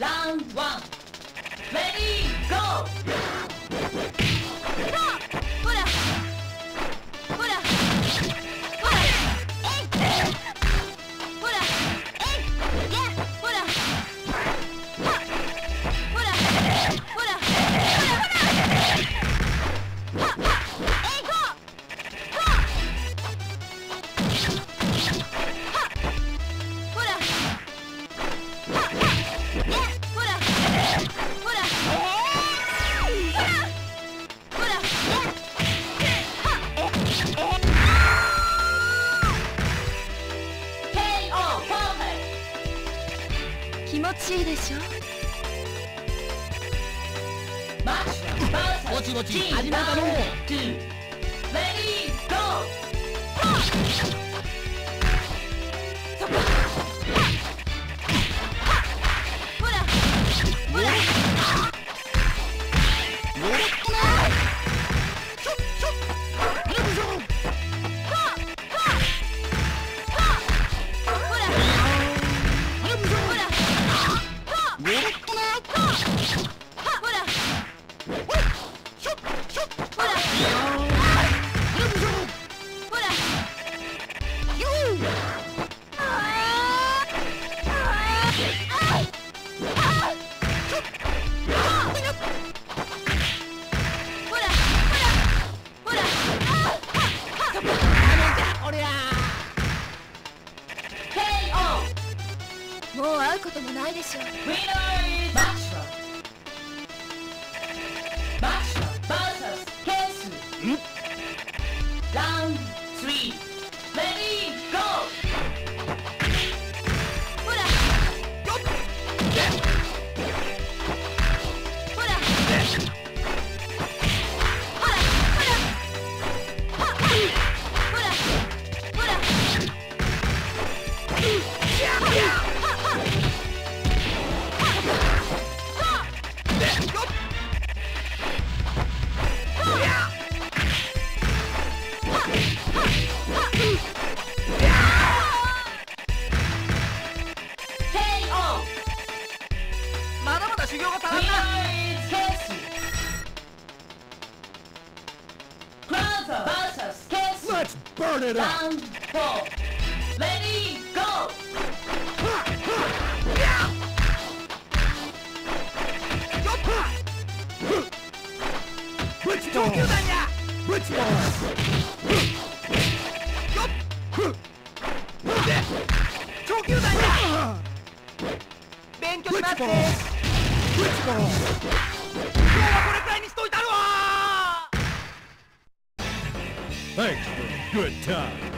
ランワンレディーゴー気持ちいいでしょ？ぼちぼち。始たのレディーゴー。こともないでしょう。った修行が足らんな Let's burn it up! Round four. Ready, go! Blitz ball! Blitz ball! 勉強しますね Thanks for a good time.